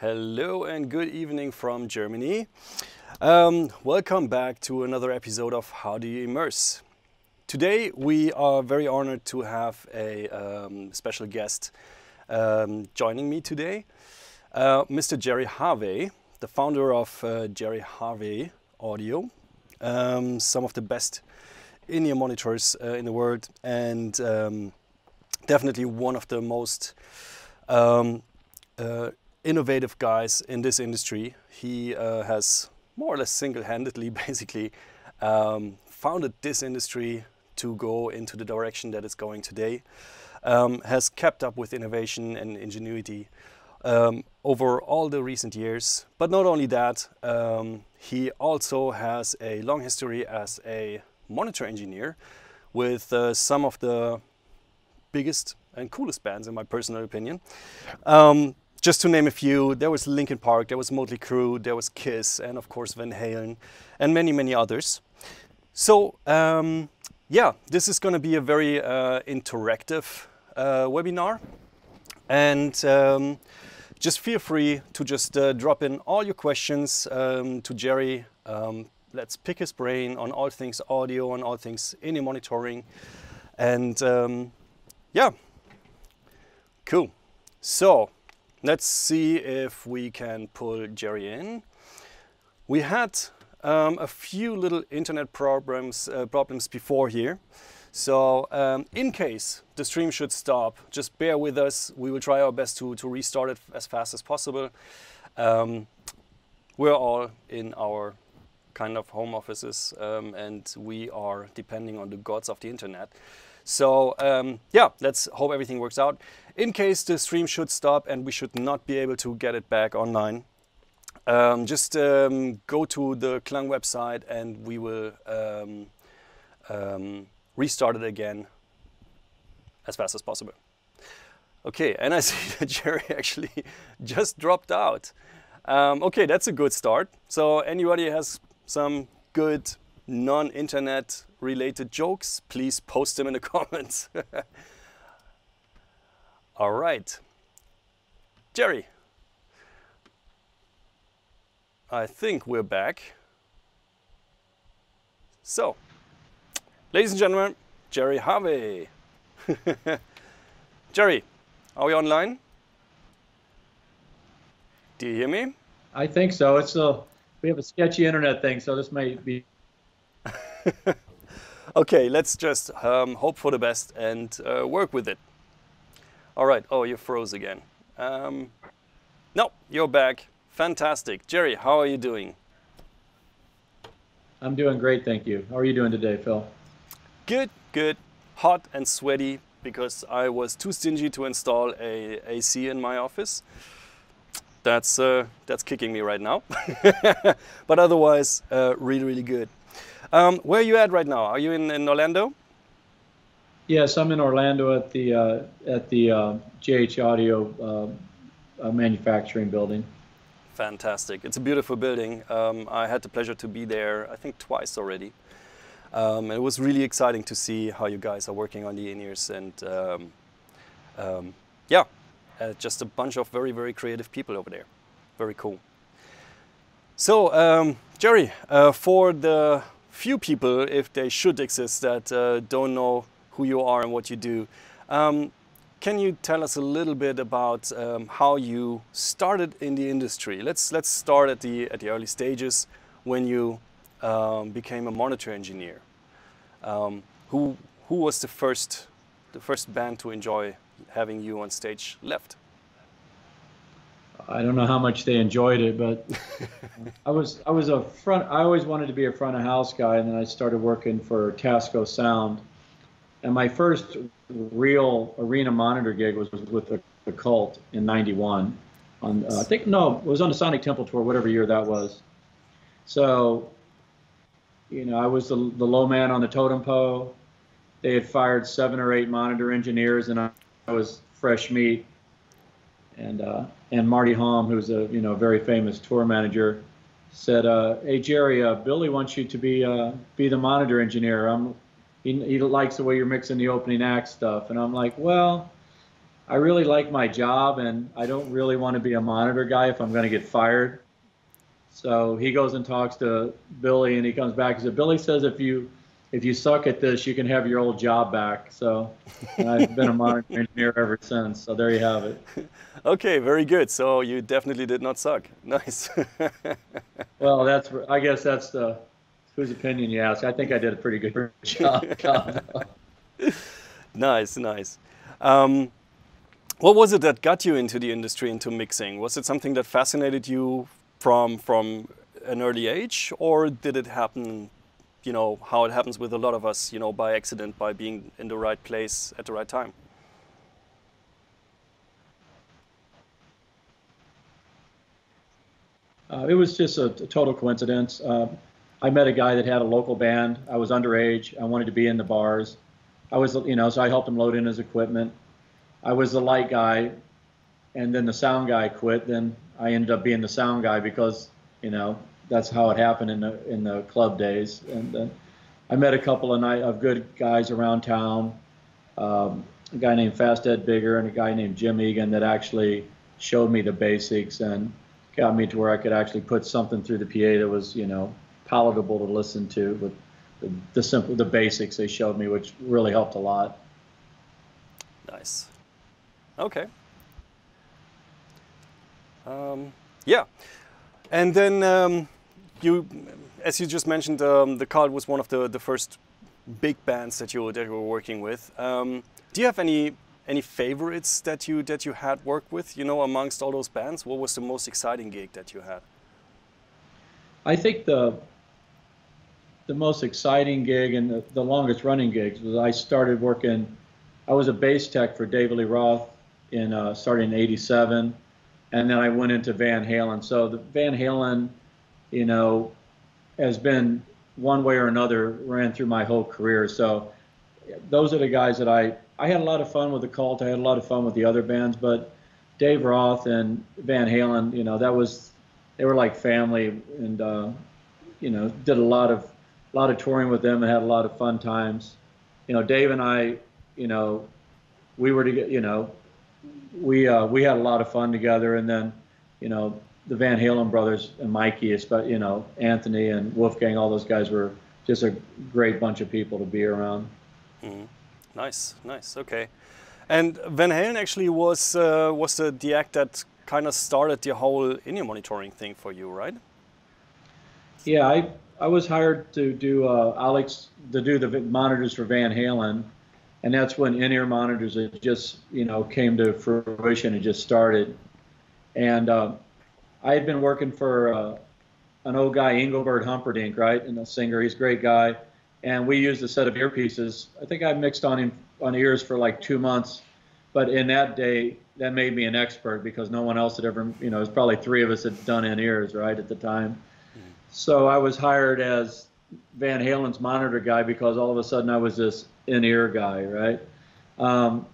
Hello and good evening from Germany. Um, welcome back to another episode of How Do You Immerse? Today we are very honored to have a um, special guest um, joining me today, uh, Mr. Jerry Harvey, the founder of uh, Jerry Harvey Audio, um, some of the best in-ear monitors uh, in the world, and um, definitely one of the most um, uh, innovative guys in this industry. He uh, has more or less single-handedly, basically, um, founded this industry to go into the direction that it's going today. Um, has kept up with innovation and ingenuity um, over all the recent years. But not only that, um, he also has a long history as a monitor engineer with uh, some of the biggest and coolest bands in my personal opinion. Just to name a few, there was Linkin Park, there was Motley Crue, there was Kiss, and of course Van Halen, and many, many others. So, um, yeah, this is going to be a very uh, interactive uh, webinar. And um, just feel free to just uh, drop in all your questions um, to Jerry. Um, let's pick his brain on all things audio, on all things any monitoring. And um, yeah, cool. So, Let's see if we can pull Jerry in. We had um, a few little internet problems, uh, problems before here. So um, in case the stream should stop, just bear with us. We will try our best to, to restart it as fast as possible. Um, we're all in our kind of home offices um, and we are depending on the gods of the internet. So um, yeah, let's hope everything works out. In case the stream should stop and we should not be able to get it back online, um, just um, go to the Klang website and we will um, um, restart it again as fast as possible. Okay, and I see that Jerry actually just dropped out. Um, okay, that's a good start. So anybody has some good non-internet related jokes, please post them in the comments. All right. Jerry, I think we're back. So, ladies and gentlemen, Jerry Harvey. Jerry, are we online? Do you hear me? I think so. It's a we have a sketchy internet thing, so this may be okay, let's just um, hope for the best and uh, work with it. All right. Oh, you froze again. Um, no, you're back. Fantastic. Jerry, how are you doing? I'm doing great, thank you. How are you doing today, Phil? Good, good. Hot and sweaty because I was too stingy to install a AC in my office. That's uh, that's kicking me right now. but otherwise, uh, really, really good. Um, where are you at right now? Are you in, in Orlando? Yes, I'm in Orlando at the uh, at the uh, JH Audio uh, uh, manufacturing building. Fantastic! It's a beautiful building. Um, I had the pleasure to be there, I think, twice already. Um, it was really exciting to see how you guys are working on the in-ears and um, um, yeah, uh, just a bunch of very, very creative people over there. Very cool. So, um, Jerry, uh, for the few people, if they should exist, that don't know who you are and what you do. Um, can you tell us a little bit about um, how you started in the industry? Let's let's start at the at the early stages when you um, became a monitor engineer. Um, who who was the first the first band to enjoy having you on stage left? I don't know how much they enjoyed it, but I was I was a front. I always wanted to be a front of house guy, and then I started working for Tasco Sound. And my first real arena monitor gig was, with the, the Cult in '91. On uh, I think no, it was on the Sonic Temple tour, whatever year that was. So, you know, I was the the low man on the totem pole. They had fired seven or eight monitor engineers, and I, was fresh meat. And uh, and Marty Halm, who's a you know very famous tour manager, said, uh, "Hey Jerry, uh, Billy wants you to be uh, be the monitor engineer. I'm, he, he likes the way you're mixing the opening act stuff." And I'm like, "Well, I really like my job, and I don't really want to be a monitor guy if I'm going to get fired. So he goes and talks to Billy, and he comes back. He said, "Billy says if you if you suck at this, you can have your old job back." So I've been a monitor engineer ever since. So there you have it. Okay, very good. So you definitely did not suck. Nice. well, that's I guess that's the whose opinion you ask. I think I did a pretty good job. nice, nice. Um, what was it that got you into the industry, into mixing? Was it something that fascinated you from from an early age, or did it happen, you know, how it happens with a lot of us, you know, by accident, by being in the right place at the right time? Uh, it was just a, a total coincidence. Uh, I met a guy that had a local band. I was underage. I wanted to be in the bars. I was, you know, so I helped him load in his equipment. I was the light guy, and then the sound guy quit. Then I ended up being the sound guy because, you know, that's how it happened in the in the club days. And uh, I met a couple of night of good guys around town. Um, a guy named Fast Ed Bigger and a guy named Jim Egan that actually showed me the basics and got me to where I could actually put something through the PA that was, you know, palatable to listen to with the, the simple, the basics they showed me, which really helped a lot. Nice. Okay. Um, yeah, and then um, you, as you just mentioned, um, the Cult was one of the, the first big bands that you that you were working with. Um, do you have any any favorites that you that you had worked with? You know, amongst all those bands, what was the most exciting gig that you had? I think the the most exciting gig and the, the longest running gigs was I started working. I was a bass tech for David Lee Roth in uh, starting in '87, and then I went into Van Halen. So the Van Halen, you know, has been one way or another ran through my whole career. So those are the guys that I I had a lot of fun with the Cult. I had a lot of fun with the other bands, but Dave Roth and Van Halen, you know, that was they were like family, and uh, you know, did a lot of a lot of touring with them and had a lot of fun times. You know, Dave and I, you know, we were to get, you know, we uh, we had a lot of fun together, and then, you know, the Van Halen brothers and Mikey, especially, you know, Anthony and Wolfgang, all those guys were just a great bunch of people to be around. Mm-hmm. Nice, nice, okay. And Van Halen actually was uh, was the, the act that kind of started the whole in-ear monitoring thing for you, right? Yeah, I I was hired to do uh, Alex to do the monitors for Van Halen, and that's when in-ear monitors just you know came to fruition and just started. And uh, I had been working for uh, an old guy, Engelbert Humperdinck, right, and a singer. He's a great guy, and we used a set of earpieces. I think I mixed on him on ears for like two months, but in that day, that made me an expert because no one else had ever, you know, there's probably three of us had done in ears, right, at the time. So I was hired as Van Halen's monitor guy because all of a sudden I was this in-ear guy, right? Um,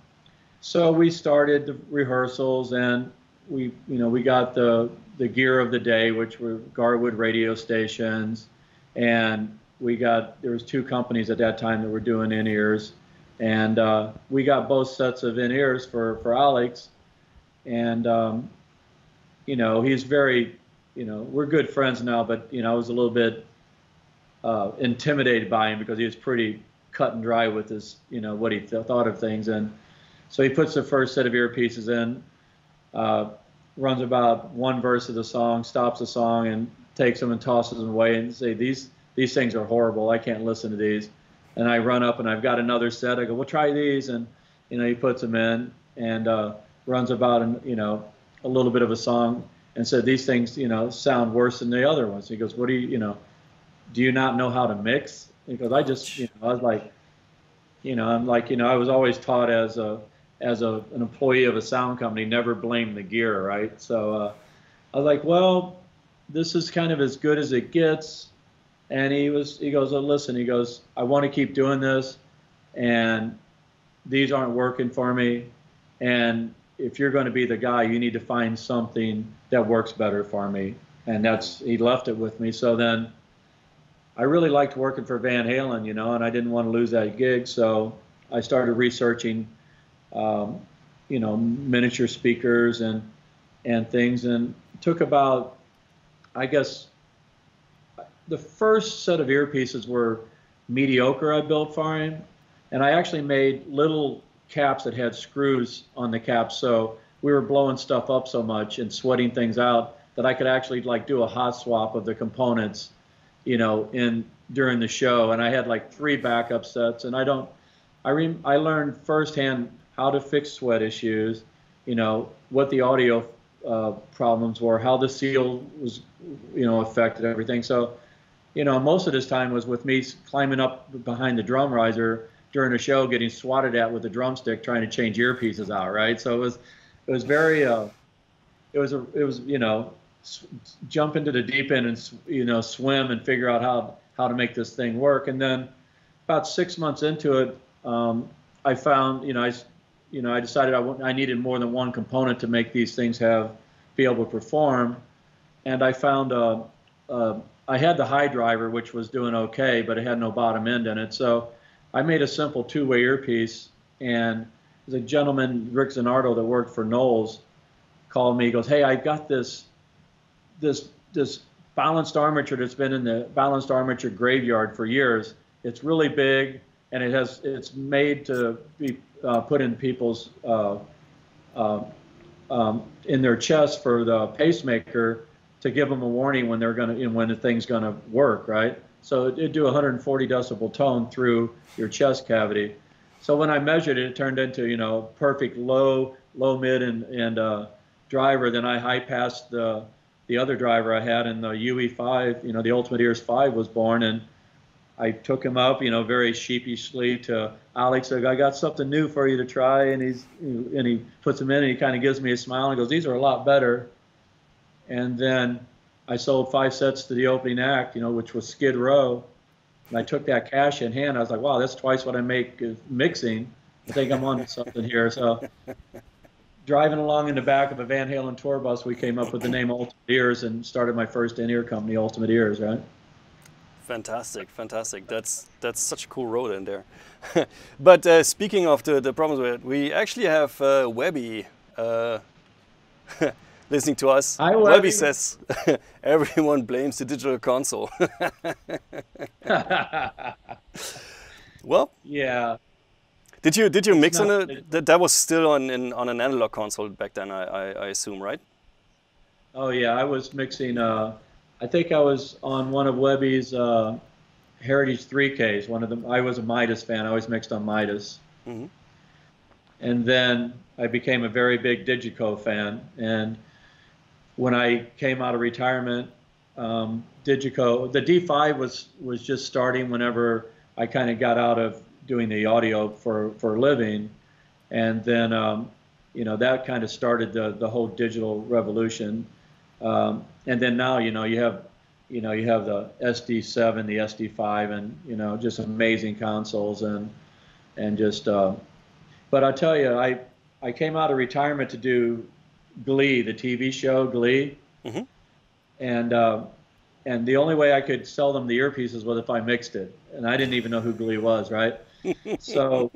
so we started the rehearsals and we, you know, we got the the gear of the day, which were Garwood radio stations, and we got there was two companies at that time that were doing in-ears, and uh, we got both sets of in-ears for for Alex, and um, you know he's very you know, we're good friends now, but you know, I was a little bit uh, intimidated by him because he was pretty cut and dry with his, you know, what he th- thought of things, and so he puts the first set of earpieces in, uh, runs about one verse of the song, stops the song, and takes them and tosses them away, and say these these things are horrible. I can't listen to these. And I run up and I've got another set. I go, well, try these, and you know, he puts them in and uh, runs about, an, you know, a little bit of a song and said these things you know sound worse than the other ones. He goes what do you you know do you not know how to mix? Because i just you know i was like you know i'm like you know i was always taught as a as a, an employee of a sound company never blame the gear right? So uh, i was like well this is kind of as good as it gets. And he was he goes oh, listen he goes i want to keep doing this and these aren't working for me and if you're going to be the guy, you need to find something that works better for me. And that's he left it with me. So then I really liked working for Van Halen, you know, and I didn't want to lose that gig. So I started researching um, you know, miniature speakers and and things, and took about, I guess, the first set of earpieces were mediocre. I built for him, and I actually made little caps that had screws on the caps, so we were blowing stuff up so much and sweating things out that I could actually like do a hot swap of the components, you know, in during the show. And I had like three backup sets, and I don't, I re, I learned firsthand how to fix sweat issues, you know, what the audio uh, problems were, how the seal was, you know, affected everything. So, you know, most of this time was with me climbing up behind the drum riser during a show, getting swatted at with a drumstick, trying to change earpieces out, right? So it was, it was very, uh, it was a, it was, you know, jump into the deep end and you know swim and figure out how how to make this thing work. And then about six months into it, um, I found you know I you know I decided I, I needed more than one component to make these things have be able to perform. And I found uh, uh, I had the high driver, which was doing okay, but it had no bottom end in it. So I made a simple two-way earpiece, and there's a gentleman, Rick Zanardo, that worked for Knowles, called me. He goes, "Hey, I got this this this balanced armature that's been in the balanced armature graveyard for years. It's really big and it has it's made to be uh, put in people's uh, uh, um, in their chest for the pacemaker to give them a warning when they're to when the thing's going to work, right? So it'd do 140 decibel tone through your chest cavity. So when I measured it, it turned into you know perfect low, low, mid, and and uh, driver. Then I high passed the the other driver I had in the UE5, you know, the Ultimate Ears 5 was born, and I took him up, you know, very sheepishly to Alex. I got something new for you to try, and he's and he puts them in, and he kind of gives me a smile and goes, "These are a lot better." And then I sold five sets to the opening act, you know, which was Skid Row. And I took that cash in hand. I was like, "Wow, that's twice what I make mixing." I think I'm on something here. So driving along in the back of a Van Halen tour bus, we came up with the name Ultimate Ears and started my first in-ear company, Ultimate Ears, right? Fantastic, fantastic. That's that's such a cool road in there. but uh, speaking of the, the problems with it, we actually have uh, Webby uh, listening to us. Hi, Webby. Webby says everyone blames the digital console. well, yeah, did you did you mix on a that, that was still on in, on an analog console back then? I, I, I assume, right? Oh yeah, I was mixing. Uh, I think I was on one of Webby's uh, Heritage 3Ks. One of them. I was a Midas fan. I always mixed on Midas. Mm-hmm. And then I became a very big Digico fan. And when I came out of retirement, um, Digico, the D5 was was just starting. Whenever I kind of got out of doing the audio for for a living, and then um, you know that kind of started the the whole digital revolution. Um, and then now you know you have you know you have the SD7, the SD5, and you know just amazing consoles and and just. Uh, but I tell you, I I came out of retirement to do Glee, the TV show Glee, mm-hmm. and. Uh, and the only way I could sell them the earpieces was if I mixed it, and I didn't even know who Glee was, right? so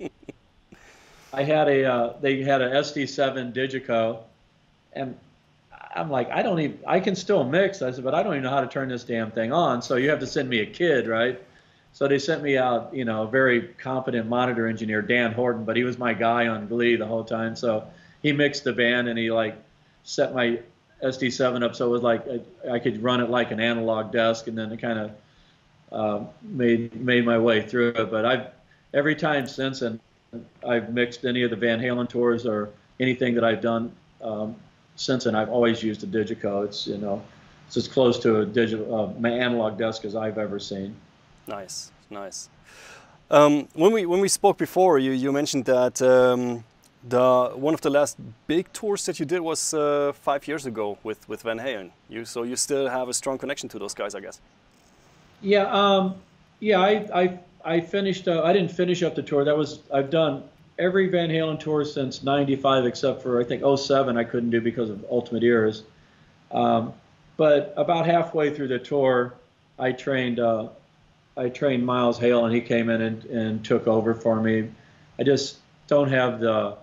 I had a uh, they had a SD7 Digico, and I'm like, I don't even I can still mix. I said, but I don't even know how to turn this damn thing on. So you have to send me a kid, right? So they sent me out, you know, a very competent monitor engineer, Dan Horton, but he was my guy on Glee the whole time. So he mixed the band and he like set my SD7 up so it was like I, I could run it like an analog desk, and then it kind of uh, made made my way through it. But I've every time since, and I've mixed any of the Van Halen tours or anything that I've done um, since, and I've always used a Digico. It's you know, it's as close to a digital uh, analog desk as I've ever seen. Nice, nice. Um, when we when we spoke before, you you mentioned that. Um, the one of the last big tours that you did was uh, five years ago with with Van Halen. You so you still have a strong connection to those guys, I guess. Yeah, um, yeah. I, I I finished. Uh, I didn't finish up the tour. That was I've done every Van Halen tour since '95, except for I think 07 I couldn't do because of Ultimate Ears. Um, but about halfway through the tour, I trained. Uh, I trained Miles Hale, and he came in and, and took over for me. I just don't have the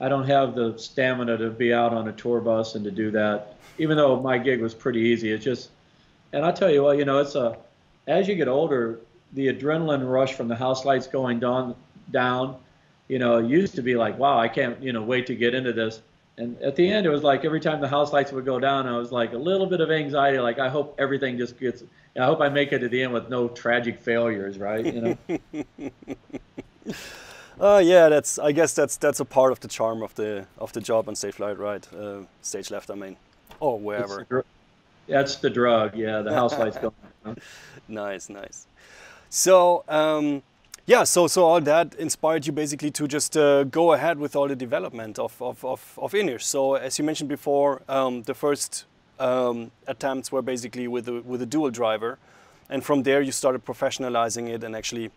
I don't have the stamina to be out on a tour bus and to do that. Even though my gig was pretty easy, it's just, and I tell you what, you know, it's a, as you get older, the adrenaline rush from the house lights going down, down, you know, used to be like, wow, I can't, you know, wait to get into this. And at the end, it was like every time the house lights would go down, I was like a little bit of anxiety, like I hope everything just gets, I hope I make it to the end with no tragic failures, right? You know. Uh, yeah, that's. I guess that's that's a part of the charm of the of the job on stage light, right? Uh, stage left, I mean, or wherever. The that's the drug. Yeah, the house lights go. nice, nice. So, um, yeah, so so all that inspired you basically to just uh, go ahead with all the development of of of, of. So, as you mentioned before, um, the first um, attempts were basically with a, with a dual driver, and from there you started professionalizing it and actually,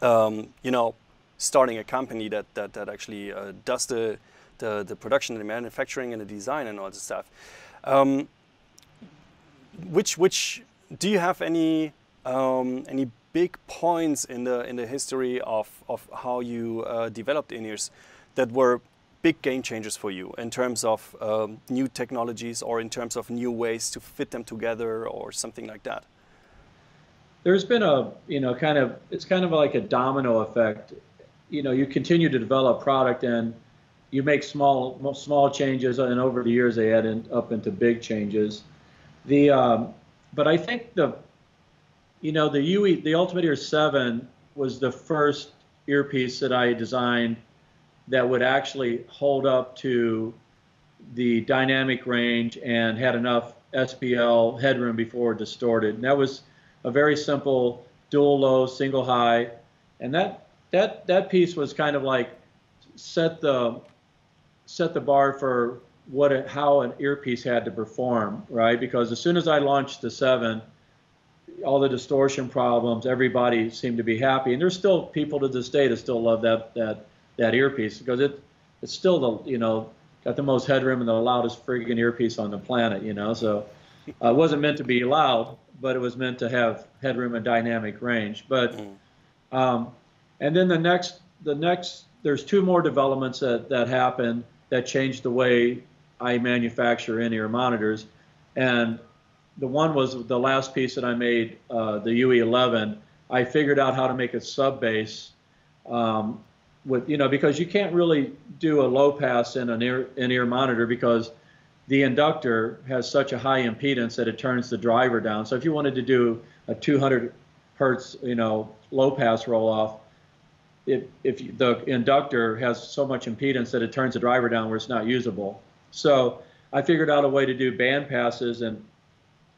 um, you know starting a company that that, that actually uh, does the, the, the production and the manufacturing and the design and all this stuff. Um, which which do you have any um, any big points in the in the history of of how you uh, developed in-ears that were big game changers for you in terms of um, new technologies or in terms of new ways to fit them together or something like that? There's been a, you know, kind of, it's kind of like a domino effect you know you continue to develop product and you make small small changes and over the years they add in, up into big changes. The um, but i think the you know the UE the Ultimate Ear 7 was the first earpiece that i designed that would actually hold up to the dynamic range and had enough SPL headroom before distorted. And that was a very simple dual low single high. And that that that piece was kind of like set the set the bar for what it, how an earpiece had to perform, right? Because as soon as I launched the seven, all the distortion problems, everybody seemed to be happy, and there's still people to this day that still love that that that earpiece because it it's still the you know got the most headroom and the loudest freaking earpiece on the planet, you know. So uh, it wasn't meant to be loud, but it was meant to have headroom and dynamic range. But mm. um, and then the next, the next, there's two more developments that, that happened that changed the way I manufacture in-ear monitors. And the one was the last piece that I made, uh, the UE11. I figured out how to make a sub bass um, with, you know, because you can't really do a low pass in an ear, in-ear monitor because the inductor has such a high impedance that it turns the driver down. So if you wanted to do a 200 hertz, you know, low pass roll off, if, if the inductor has so much impedance that it turns the driver down where it's not usable. So I figured out a way to do band passes and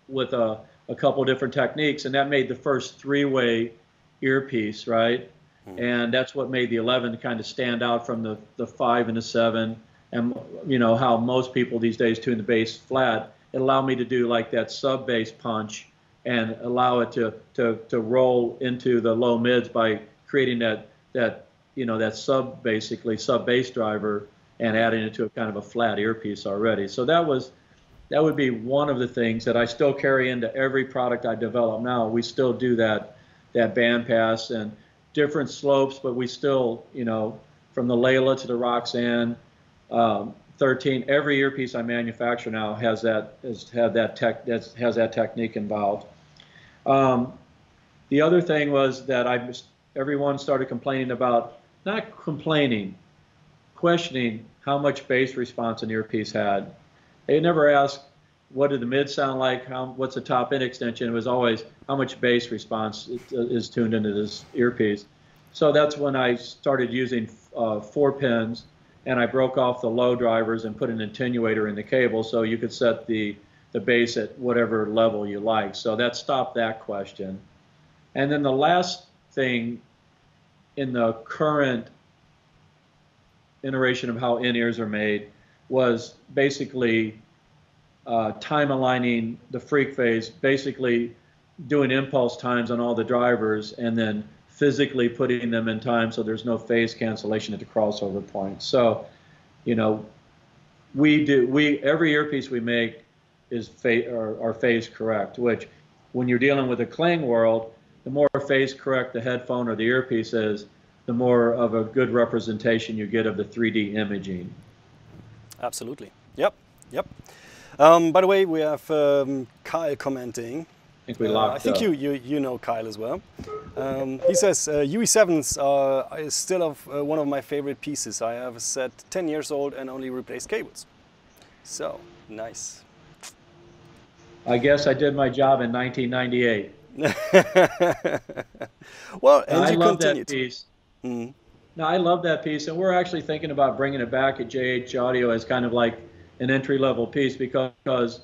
with a, a couple different techniques, and that made the first three-way earpiece, right? Mm-hmm. And that's what made the 11 kind of stand out from the, the 5 and the 7, and you know how most people these days tune the bass flat. It allowed me to do like that sub bass punch and allow it to, to, to roll into the low mids by creating that that you know that sub basically sub bass driver and adding it to a kind of a flat earpiece already. So that was that would be one of the things that I still carry into every product I develop now. We still do that that band pass and different slopes, but we still you know from the Layla to the Roxanne. Um, 13 every earpiece I manufacture now has that has had that tech has that technique involved. Um, the other thing was that I everyone started complaining about, not complaining, questioning how much bass response an earpiece had. They never asked, what did the mid sound like? How, what's the top end extension? It was always how much bass response is tuned into this earpiece. So that's when I started using uh, four pins and I broke off the low drivers and put an attenuator in the cable so you could set the, the bass at whatever level you like. So that stopped that question. And then the last thing in the current iteration of how in-ears are made was basically uh, time aligning the freak phase, basically doing impulse times on all the drivers and then physically putting them in time so there's no phase cancellation at the crossover point. So, you know, we do we every earpiece we make is fa- are, are phase correct, which when you're dealing with a Klang world, the more phase correct the headphone or the earpiece is, the more of a good representation you get of the 3D imaging. Absolutely. Yep. Yep. Um, by the way, we have um, Kyle commenting. I think we locked uh, I think up. you, you you know Kyle as well. Um, he says uh, UE7s are is still of, uh, one of my favorite pieces. I have a set 10 years old and only replaced cables. So nice. I guess I did my job in 1998. well, and I you love continued. that piece. Mm. No, I love that piece, and we're actually thinking about bringing it back at JH Audio as kind of like an entry level piece because,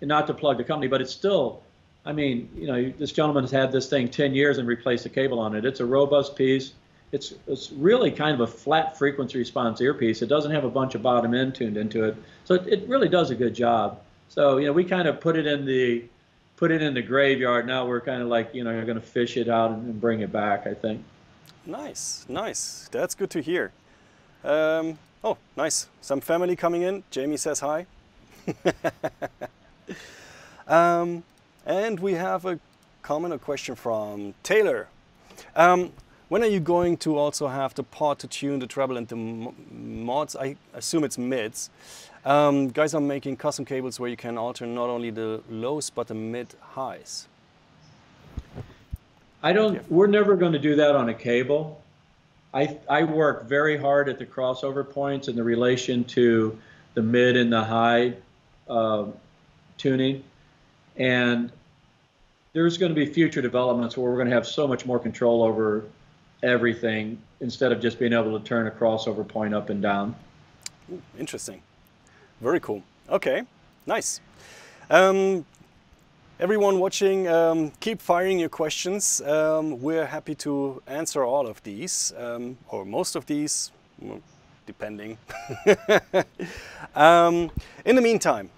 not to plug the company, but it's still, I mean, you know, this gentleman has had this thing 10 years and replaced the cable on it. It's a robust piece. It's it's really kind of a flat frequency response earpiece. It doesn't have a bunch of bottom end tuned into it, so it, it really does a good job. So you know, we kind of put it in the put it in the graveyard. Now we're kind of like you know, you're going to fish it out and, bring it back. I think. Nice, nice. That's good to hear. Um, oh, nice. Some family coming in. Jamie says hi. um, and we have a comment or question from Taylor. Um, when are you going to also have the pod to tune the treble and the mods? I assume it's mids. Um, guys are making custom cables where you can alter not only the lows but the mid highs. I don't. We're never going to do that on a cable. I I work very hard at the crossover points and the relation to the mid and the high uh, tuning, and there's going to be future developments where we're going to have so much more control over everything instead of just being able to turn a crossover point up and down. Interesting. Very cool. Okay, nice. Um, everyone watching, um, keep firing your questions. Um, we're happy to answer all of these, um, or most of these, depending. Um, in the meantime,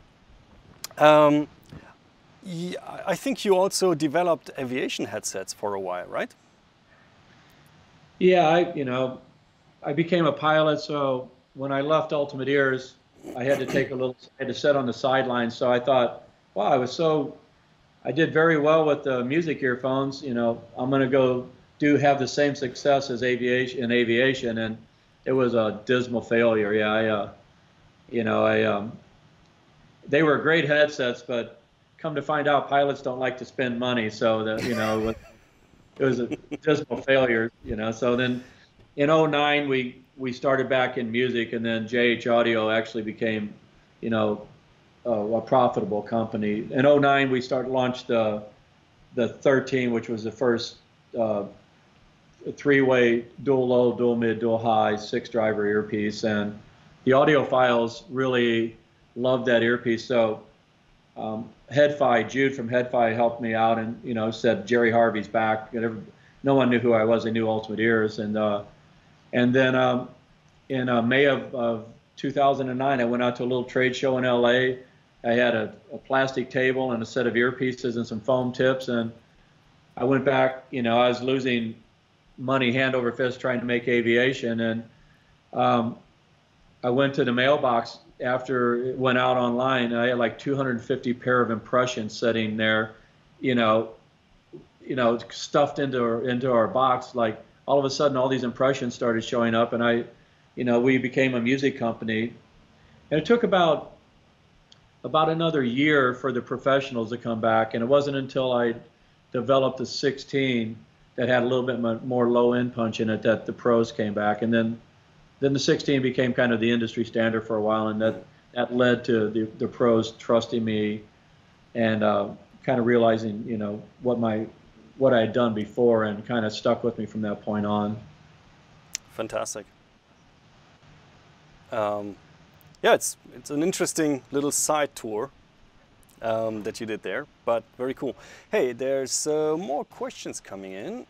um, I think you also developed aviation headsets for a while, right? Yeah, I you know, I became a pilot, so when I left Ultimate Ears, I had to take a little, I had to sit on the sidelines. So I thought, wow, I was so, I did very well with the music earphones. You know, I'm gonna go do have the same success as aviation in aviation, and it was a dismal failure. Yeah, I, uh, you know, I, um, they were great headsets, but come to find out, pilots don't like to spend money, so that you know. It was a dismal failure, you know. So then in 09 we we started back in music and then JH Audio actually became, you know, uh, a profitable company. In 09 we started launched the the 13 which was the first uh, three-way dual low, dual mid, dual high, six driver earpiece and the audiophiles really loved that earpiece. So um, HeadFi, Jude from HeadFi helped me out and, you know, said Jerry Harvey's back. And every- no one knew who I was. They knew Ultimate Ears. And, uh, and then um, in uh, May of, of 2009, I went out to a little trade show in LA. I had a, a plastic table and a set of earpieces and some foam tips. And I went back, you know, I was losing money hand over fist trying to make aviation. And um, I went to the mailbox after it went out online. I had like 250 pair of impressions sitting there, you know, you know, stuffed into our, into our box. Like all of a sudden, all these impressions started showing up, and I, you know, we became a music company, and it took about about another year for the professionals to come back, and it wasn't until I developed a 16 that had a little bit more low end punch in it that the pros came back, and then then the 16 became kind of the industry standard for a while, and that that led to the, the pros trusting me and uh, kind of realizing, you know, what my what I had done before, and kind of stuck with me from that point on. Fantastic. Um, yeah, it's it's an interesting little side tour um, that you did there, but very cool. Hey, there's uh, more questions coming in.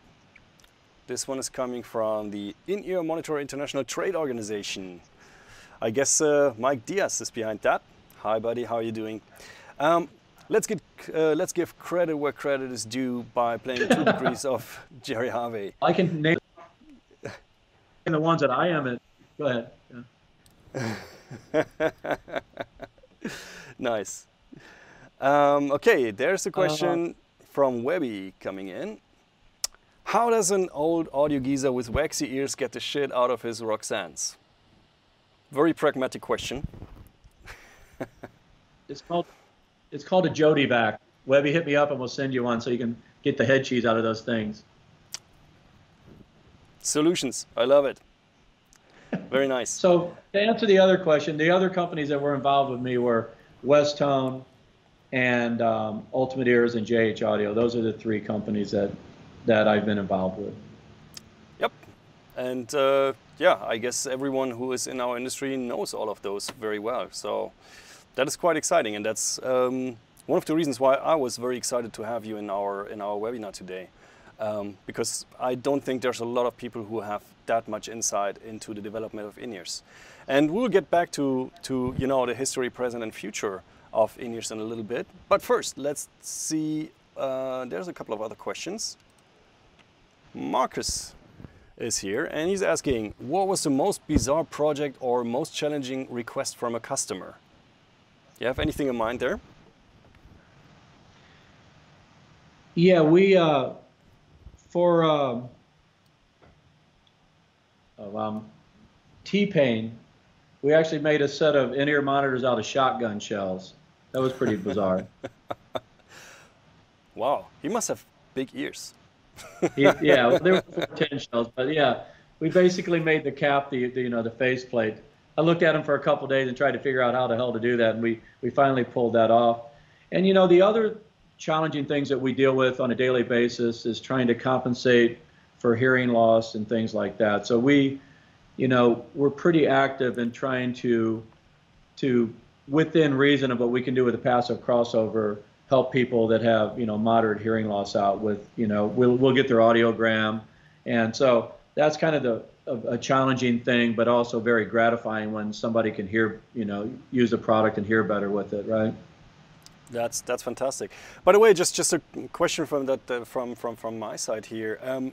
This one is coming from the In-Ear Monitor International Trade Organization. I guess uh, Mike Diaz is behind that. Hi, buddy. How are you doing? Um, let's get uh, let's give credit where credit is due by playing two degrees of Jerry Harvey. I can name the ones that I am at. Go ahead. Yeah. nice. Um, okay, there's a question from Webby coming in. How does an old audio geezer with waxy ears get the shit out of his Roxannes? Very pragmatic question. it's called it's called a Jodi-Vac. Webby, hit me up and we'll send you one so you can get the head cheese out of those things. Solutions. I love it. Very nice. so to answer the other question, the other companies that were involved with me were Westone and um, Ultimate Ears and JH Audio. Those are the three companies that that I've been involved with. Yep. And uh, yeah, I guess everyone who is in our industry knows all of those very well. So that is quite exciting, and that's um, one of the reasons why I was very excited to have you in our in our webinar today, um, because I don't think there's a lot of people who have that much insight into the development of in-ears. And we'll get back to to you know the history, present, and future of in-ears in a little bit. But first, let's see. Uh, there's a couple of other questions. Marcus is here and he's asking, what was the most bizarre project or most challenging request from a customer? You have anything in mind there? Yeah, we uh, for um, oh, um, T-Pain, we actually made a set of in-ear monitors out of shotgun shells. That was pretty bizarre. wow, he must have big ears. yeah, there were 10 shells, but yeah, we basically made the cap the, the you know the faceplate. I looked at them for a couple days and tried to figure out how the hell to do that, and we we finally pulled that off. And you know the other challenging things that we deal with on a daily basis is trying to compensate for hearing loss and things like that. So we, you know, we're pretty active in trying to to within reason of what we can do with a passive crossover help people that have you know moderate hearing loss out with you know we'll we'll get their audiogram, and so that's kind of the a, a challenging thing, but also very gratifying when somebody can hear you know use the product and hear better with it, right? That's that's fantastic. By the way, just just a question from that uh, from from from my side here. Um,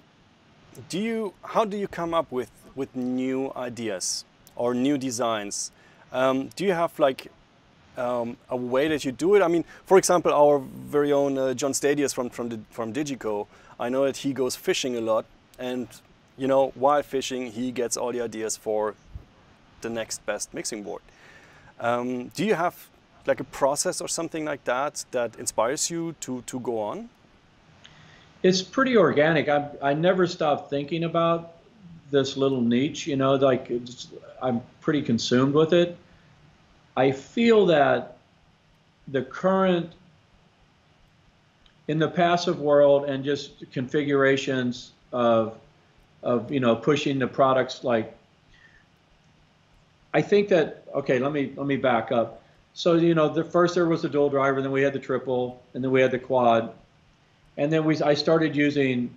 do you how do you come up with with new ideas or new designs? Um, do you have like um, a way that you do it. I mean, for example, our very own uh, John Stadius from from, the, from Digico. I know that he goes fishing a lot, and you know, while fishing, he gets all the ideas for the next best mixing board. Um, do you have like a process or something like that that inspires you to to go on? It's pretty organic. I I never stop thinking about this little niche. You know, like I'm pretty consumed with it I feel that the current in the passive world and just configurations of of you know pushing the products like I think that okay let me let me back up. So you know the first there was the dual driver then we had the triple and then we had the quad. And then we I started using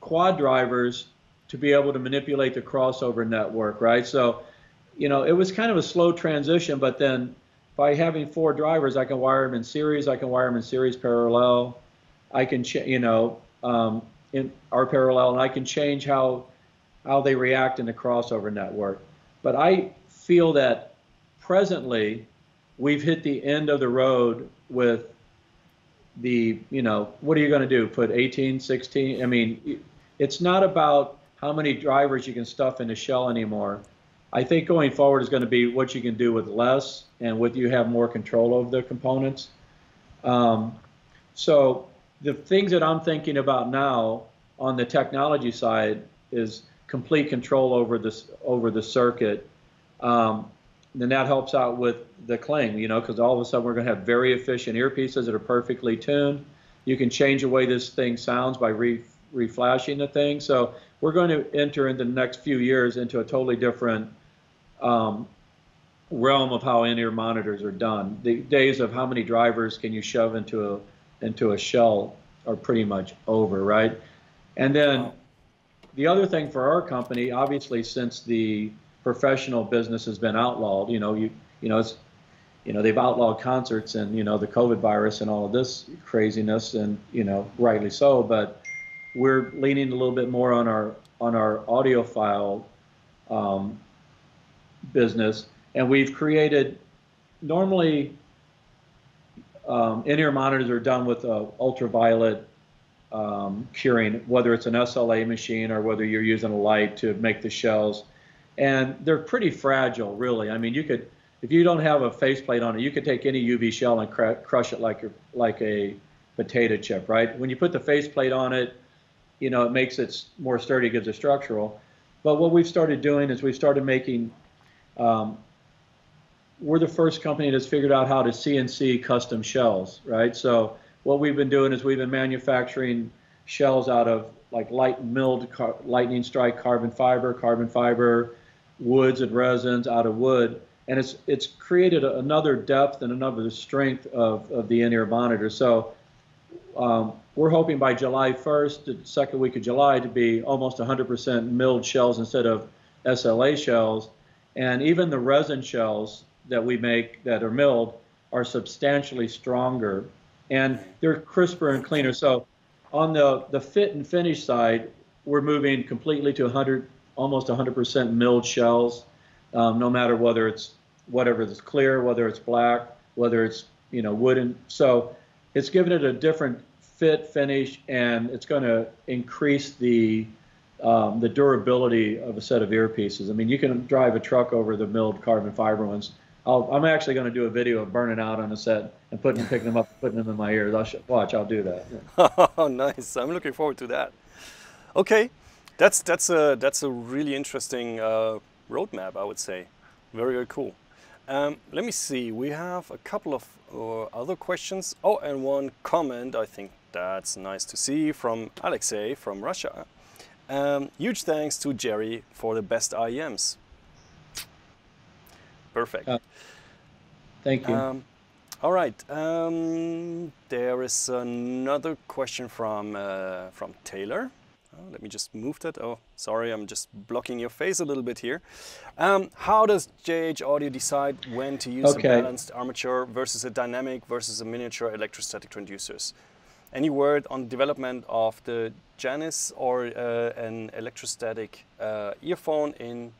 quad drivers to be able to manipulate the crossover network right? So you know, it was kind of a slow transition, but then by having four drivers, I can wire them in series, I can wire them in series parallel, I can, you know, um, in our parallel, and I can change how how they react in the crossover network. But I feel that presently we've hit the end of the road with the, you know, what are you going to do? Put 18, 16? I mean, it's not about how many drivers you can stuff in a shell anymore. I think going forward is going to be what you can do with less and what you have more control over the components. Um, so the things that I'm thinking about now on the technology side is complete control over this over the circuit. Um, then that helps out with the Klang, you know, because all of a sudden we're going to have very efficient earpieces that are perfectly tuned. You can change the way this thing sounds by re reflashing the thing. So we're going to enter in the next few years into a totally different um, realm of how in-ear monitors are done. The days of how many drivers can you shove into a into a shell are pretty much over, right? And then the other thing for our company, obviously, since the professional business has been outlawed, you know, you you know, it's you know they've outlawed concerts and you know the COVID virus and all of this craziness, and you know rightly so. But we're leaning a little bit more on our on our audiophile um, business, and we've created normally um, in-ear monitors are done with uh, ultraviolet um, curing, whether it's an SLA machine or whether you're using a light to make the shells. And they're pretty fragile, really. I mean, you could, if you don't have a faceplate on it, you could take any UV shell and cr- crush it like a, like a potato chip, right? When you put the faceplate on it, you know, it makes it more sturdy, gives it structural. But what we've started doing is we've started making, um, we're the first company that's figured out how to CNC custom shells, right? So what we've been doing is we've been manufacturing shells out of like light milled car- lightning strike carbon fiber, carbon fiber, woods and resins out of wood, and it's it's created another depth and another strength of, of the in-ear monitor. So um, we're hoping by July 1st, the second week of July, to be almost 100% milled shells instead of SLA shells, and even the resin shells that we make that are milled are substantially stronger and they're crisper and cleaner. So on the, the fit and finish side, we're moving completely to 100, almost 100% milled shells, um, no matter whether it's whatever is clear, whether it's black, whether it's you know wooden. So it's given it a different fit, finish, and it's going to increase the um, the durability of a set of earpieces. I mean, you can drive a truck over the milled carbon fiber ones i am actually going to do a video of burning out on a set and putting picking them up, putting them in my ears. I'll sh- watch. I'll do that. Yeah. oh, nice! I'm looking forward to that. Okay, that's that's a that's a really interesting uh, roadmap. I would say, very very cool. Um, let me see. We have a couple of uh, other questions. Oh, and one comment. I think that's nice to see from Alexei from Russia. Um, huge thanks to Jerry for the best IEMs. Perfect. Uh, thank you. Um, all right. Um, there is another question from uh, from Taylor. Oh, let me just move that. Oh, sorry, I'm just blocking your face a little bit here. Um, how does JH Audio decide when to use okay. a balanced armature versus a dynamic versus a miniature electrostatic transducers? Any word on development of the Janus or uh, an electrostatic uh, earphone in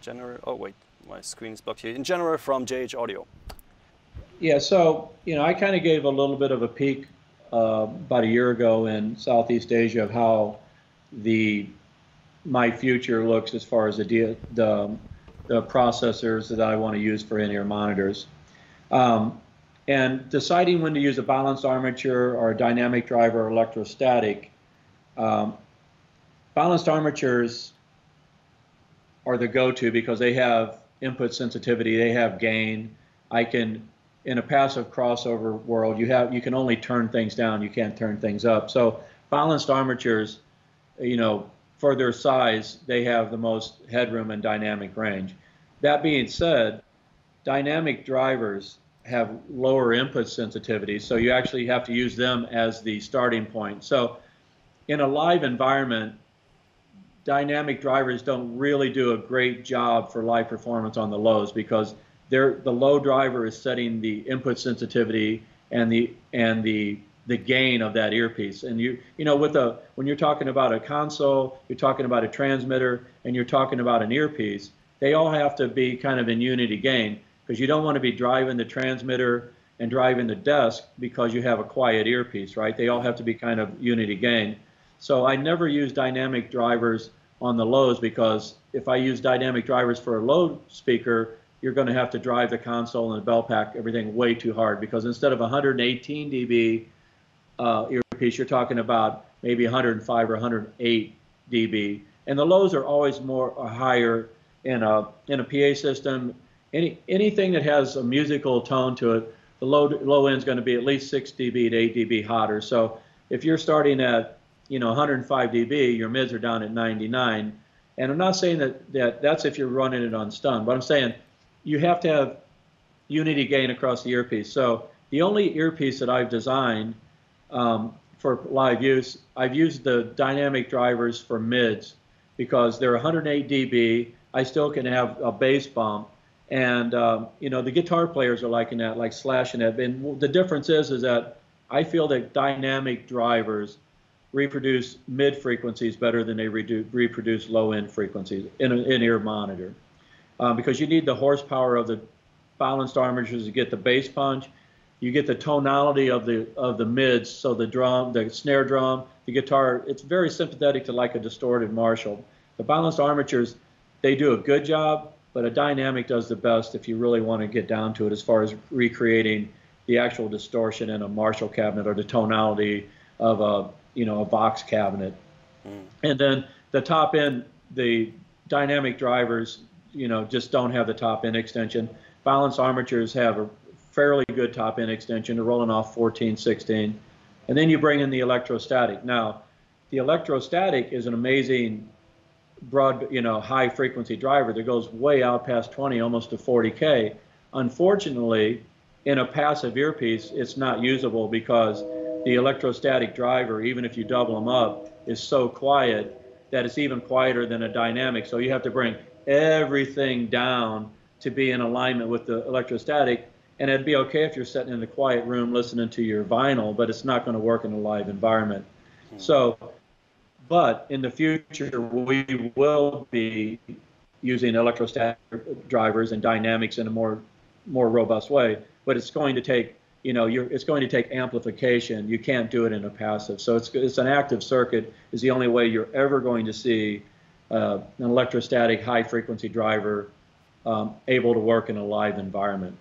general? Oh wait, my screen is blocked here. In general, from JH Audio. Yeah, so you know, I kind of gave a little bit of a peek uh, about a year ago in Southeast Asia of how the my future looks as far as the the, the processors that I want to use for in-ear monitors. Um, and deciding when to use a balanced armature or a dynamic driver or electrostatic. Um, balanced armatures are the go-to because they have input sensitivity, they have gain. I can in a passive crossover world, you have you can only turn things down, you can't turn things up. So balanced armatures, you know, for their size, they have the most headroom and dynamic range. That being said, dynamic drivers have lower input sensitivity, so you actually have to use them as the starting point. So in a live environment, dynamic drivers don't really do a great job for live performance on the lows because they're, the low driver is setting the input sensitivity and the and the the gain of that earpiece. And you you know with a when you're talking about a console, you're talking about a transmitter, and you're talking about an earpiece, they all have to be kind of in unity gain because you don't want to be driving the transmitter and driving the desk because you have a quiet earpiece, right? They all have to be kind of unity gain. So I never use dynamic drivers on the lows because if I use dynamic drivers for a low speaker, you're going to have to drive the console and the belt pack everything way too hard because instead of 118 dB uh, earpiece, you're talking about maybe 105 or 108 dB. And the lows are always more or higher in a in a PA system. Any anything that has a musical tone to it, the low low end is going to be at least 6 dB to 8 dB hotter. So if you're starting at you know 105 dB, your mids are down at 99. And I'm not saying that, that that's if you're running it on stun, but I'm saying you have to have unity gain across the earpiece. So the only earpiece that I've designed um, for live use, I've used the dynamic drivers for mids because they're 108 dB. I still can have a bass bump, and um, you know the guitar players are liking that, like slashing it. And the difference is, is that I feel that dynamic drivers reproduce mid frequencies better than they reproduce low end frequencies in an in ear monitor. Um, because you need the horsepower of the balanced armatures to get the bass punch. You get the tonality of the of the mids, so the drum, the snare drum, the guitar. It's very sympathetic to like a distorted Marshall. The balanced armatures, they do a good job, but a dynamic does the best if you really want to get down to it as far as recreating the actual distortion in a Marshall cabinet or the tonality of a you know a box cabinet. Mm. And then the top end, the dynamic drivers, you know, just don't have the top end extension. Balanced armatures have a fairly good top end extension. They're rolling off 14, 16. And then you bring in the electrostatic. Now, the electrostatic is an amazing broad, you know, high frequency driver that goes way out past 20, almost to 40K. Unfortunately, in a passive earpiece, it's not usable because the electrostatic driver, even if you double them up, is so quiet that it's even quieter than a dynamic. So you have to bring everything down to be in alignment with the electrostatic. And it'd be okay if you're sitting in the quiet room listening to your vinyl, but it's not going to work in a live environment. Hmm. So, but in the future, we will be using electrostatic drivers and dynamics in a more more robust way. But it's going to take you know, it's going to take amplification. You can't do it in a passive. So it's, it's an active circuit is the only way you're ever going to see uh, an electrostatic high frequency driver um, able to work in a live environment.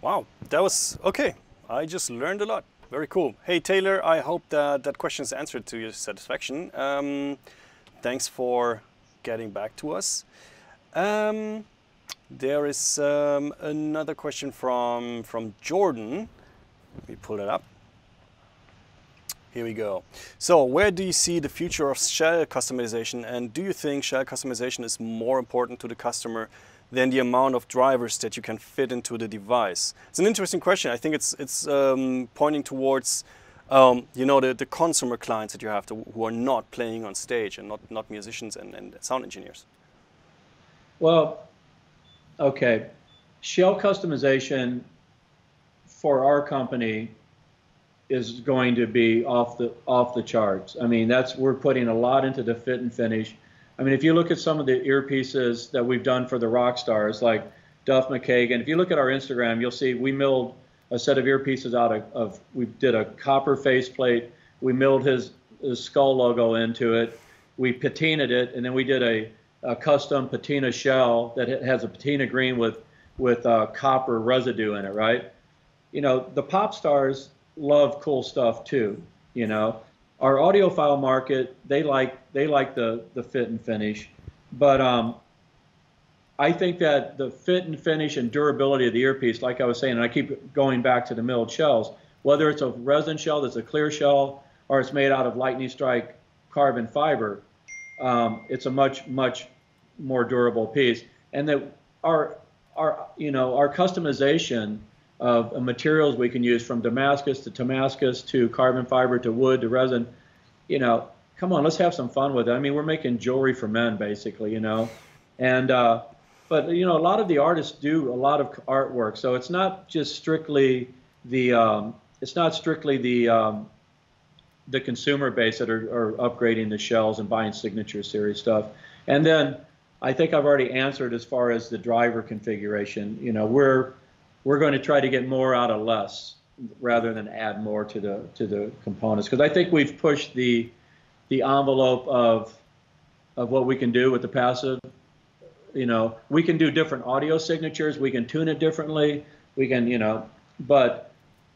Wow, that was okay. I just learned a lot. Very cool. Hey Taylor, I hope that that question is answered to your satisfaction. Um, thanks for getting back to us. Um, there is um, another question from, from Jordan. Let me pull it up. Here we go. So where do you see the future of shell customization and do you think shell customization is more important to the customer than the amount of drivers that you can fit into the device? It's an interesting question. I think it's, it's um, pointing towards um, you know, the, the consumer clients that you have to, who are not playing on stage and not, not musicians and, and sound engineers. Well, Okay, shell customization for our company is going to be off the off the charts. I mean, that's we're putting a lot into the fit and finish. I mean, if you look at some of the earpieces that we've done for the rock stars, like Duff McKagan, if you look at our Instagram, you'll see we milled a set of earpieces out of, of we did a copper faceplate. We milled his, his skull logo into it. We patinaed it, and then we did a a custom patina shell that has a patina green with with uh, copper residue in it, right? You know, the pop stars love cool stuff too. You know, our audiophile market they like they like the the fit and finish, but um, I think that the fit and finish and durability of the earpiece, like I was saying, and I keep going back to the milled shells, whether it's a resin shell that's a clear shell or it's made out of lightning strike carbon fiber, um, it's a much much more durable piece. And that our our you know our customization of materials we can use from Damascus to Damascus to carbon fiber to wood to resin, you know, come on, let's have some fun with it. I mean, we're making jewelry for men basically, you know, and uh, but you know a lot of the artists do a lot of artwork, so it's not just strictly the um, it's not strictly the um, the consumer base that are, are upgrading the shells and buying signature series stuff. And then I think I've already answered as far as the driver configuration. You know, we're we're going to try to get more out of less rather than add more to the to the components because I think we've pushed the the envelope of of what we can do with the passive. You know, we can do different audio signatures. We can tune it differently. We can, you know, but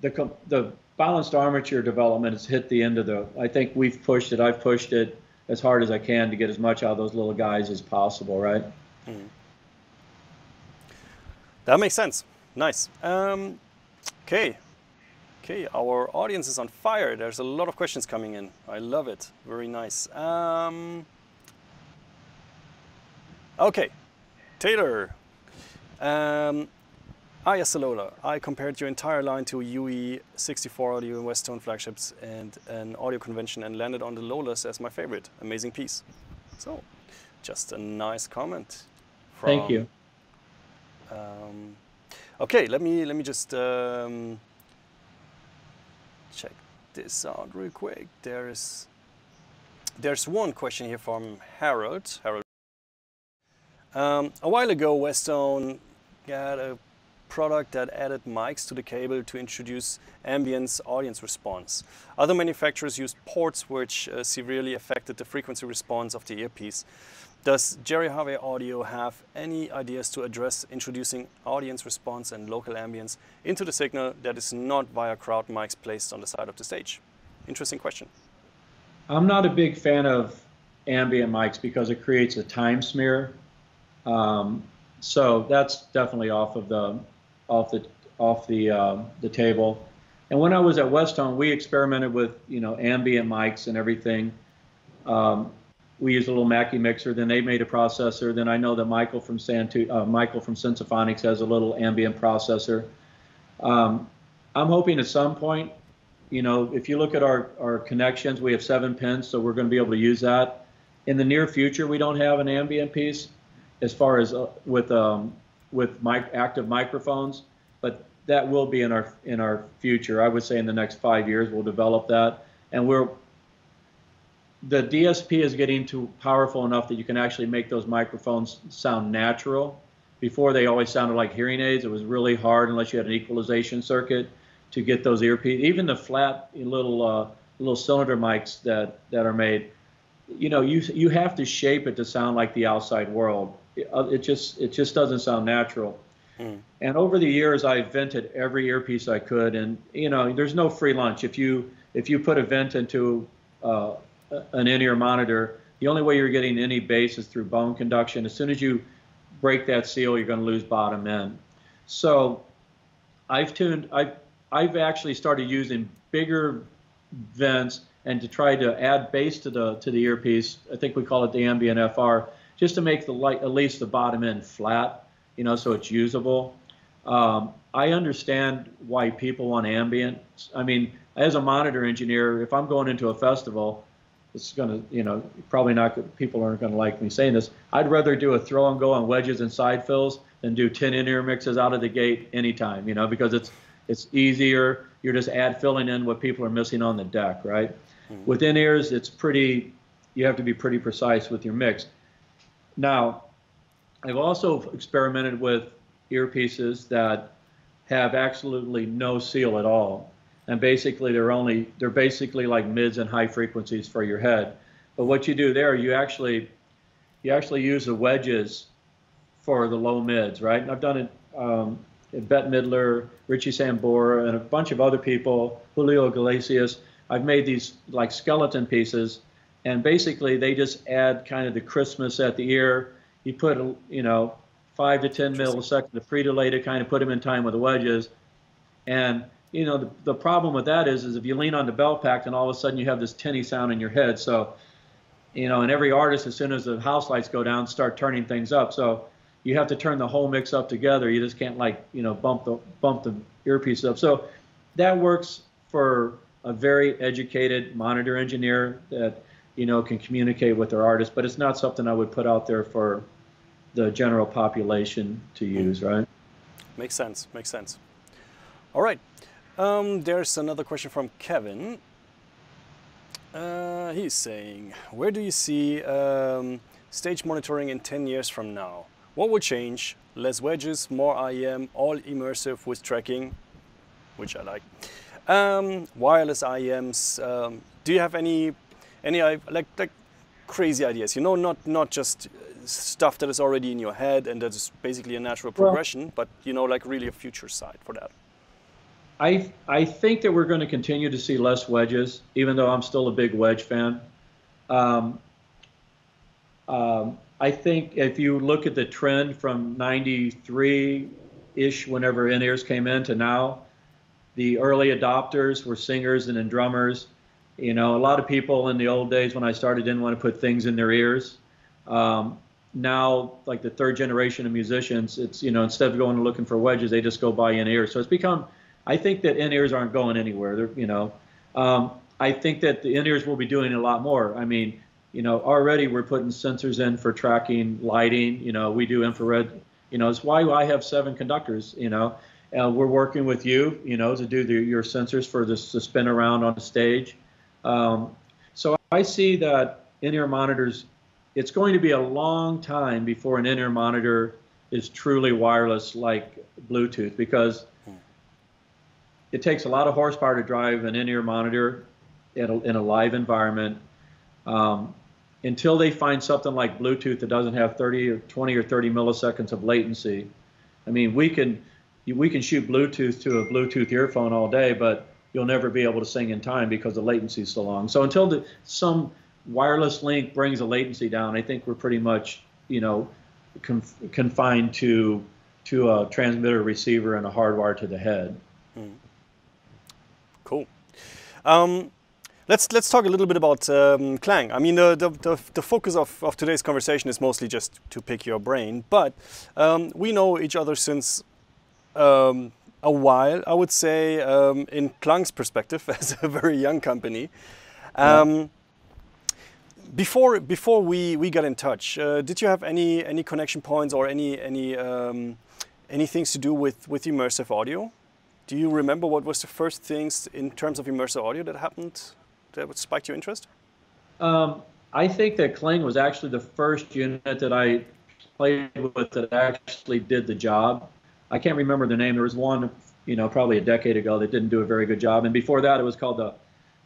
the the balanced armature development has hit the end of the. I think we've pushed it. I've pushed it as hard as I can to get as much out of those little guys as possible, right? Mm. That makes sense. Nice. Um, okay. Okay, our audience is on fire. There's a lot of questions coming in. I love it. Very nice. Um, okay, Taylor. Um, Ah, yes, Alola. I compared your entire line to UE64 audio and Westone flagships and an audio convention and landed on the Lolas as my favorite. Amazing piece. So, just a nice comment. From, Thank you. Um, okay, let me let me just um, check this out real quick. There is there's one question here from Harold. Harold. Um, a while ago, Westone got a product that added mics to the cable to introduce ambience audience response. Other manufacturers used ports which uh, severely affected the frequency response of the earpiece. Does Jerry Harvey Audio have any ideas to address introducing audience response and local ambience into the signal that is not via crowd mics placed on the side of the stage? Interesting question. I'm not a big fan of ambient mics because it creates a time smear. Um, so that's definitely off of the off the off the uh, the table. And when I was at Westone, we experimented with you know ambient mics and everything. Um, we used a little Mackie mixer. Then they made a processor. Then I know that Michael from Santu, uh, Michael from Sensaphonics has a little ambient processor. Um, I'm hoping at some point, you know, if you look at our, our connections, we have seven pins, so we're going to be able to use that. In the near future, we don't have an ambient piece as far as uh, with um, with active microphones, but that will be in our in our future. I would say in the next five years we'll develop that, and we're the DSP is getting too powerful enough that you can actually make those microphones sound natural. Before they always sounded like hearing aids. It was really hard unless you had an equalization circuit to get those earpiece. Even the flat little uh, little cylinder mics that that are made, you know, you you have to shape it to sound like the outside world. It, uh, just it just doesn't sound natural. Mm. And over the years, I vented every earpiece I could, and you know, there's no free lunch. If you if you put a vent into uh, an in-ear monitor, the only way you're getting any bass is through bone conduction. As soon as you break that seal, you're going to lose bottom end. So I've tuned, I've, I've actually started using bigger vents and to try to add bass to the to the earpiece. I think we call it the ambient FR, just to make the light at least the bottom end flat, you know, so it's usable. Um, I understand why people want ambient. I mean, as a monitor engineer, if I'm going into a festival, it's going to, you know, probably not, people aren't going to like me saying this. I'd rather do a throw and go on wedges and side fills than do 10 in-ear mixes out of the gate anytime, you know, because it's, it's easier. You're just add filling in what people are missing on the deck, right? Mm-hmm. With in-ears, it's pretty, you have to be pretty precise with your mix. Now, I've also experimented with earpieces that have absolutely no seal at all and basically they're only they're basically like mids and high frequencies for your head. But what you do there, you actually you actually use the wedges for the low mids, right? And I've done it. Um, Bette Midler, Richie Sambora, and a bunch of other people, Julio Iglesias. I've made these like skeleton pieces, and basically they just add kind of the Christmas at the ear. You put, you know, five to ten milliseconds of free delay to kind of put them in time with the wedges, and you know, the, the problem with that is, is if you lean on the belt pack, then all of a sudden you have this tinny sound in your head. So, you know, and every artist, as soon as the house lights go down, start turning things up. So you have to turn the whole mix up together. You just can't like, you know, bump the bump the earpiece up. So that works for a very educated monitor engineer that you know can communicate with their artist, but it's not something I would put out there for the general population to use, right? Makes sense. Makes sense. All right. Um, there's another question from Kevin. Uh, he's saying, where do you see um, stage monitoring in 10 years from now? What will change? Less wedges, more IEM, all immersive with tracking, which I like. Um, wireless IEMs. Um, do you have any, any like, like crazy ideas? You know, not not just stuff that is already in your head and that is basically a natural progression, well, but you know, like really a future side for that. I I think that we're going to continue to see less wedges, even though I'm still a big wedge fan. Um, um, I think if you look at the trend from '93-ish, whenever in-ears came in, to now, the early adopters were singers and then drummers. You know, a lot of people in the old days when I started didn't want to put things in their ears. Um, now, like the third generation of musicians, it's you know instead of going and looking for wedges, they just go buy in ears. So it's become I think that in-ears aren't going anywhere. They're, you know, um, I think that the in-ears will be doing a lot more. I mean, you know, already we're putting sensors in for tracking lighting. You know, we do infrared. You know, it's why I have seven conductors. You know, and we're working with you. You know, to do the, your sensors for this to spin around on the stage. Um, so I see that in-ear monitors. It's going to be a long time before an in-ear monitor is truly wireless like Bluetooth because it takes a lot of horsepower to drive an in-ear monitor in a, in a live environment. Um, until they find something like Bluetooth that doesn't have 30 or 20 or 30 milliseconds of latency. I mean, we can we can shoot Bluetooth to a Bluetooth earphone all day, but you'll never be able to sing in time because the latency is so long. So until the, some wireless link brings the latency down, I think we're pretty much you know conf confined to to a transmitter receiver and a hardwire to the head. Mm. Cool. Um, let's let's talk a little bit about um, Klang. I mean, the, the, the, the, focus of, of today's conversation is mostly just to pick your brain, but um, we know each other since um, a while, I would say, um, in Klang's perspective as a very young company. Yeah. Um, before before we, we got in touch, uh, did you have any any connection points or any any um, any things to do with with immersive audio? Do you remember what was the first things in terms of immersive audio that happened that spiked your interest? Um, I think that Klang was actually the first unit that I played with that actually did the job. I can't remember the name. There was one, you know, probably a decade ago that didn't do a very good job, and before that, it was called the.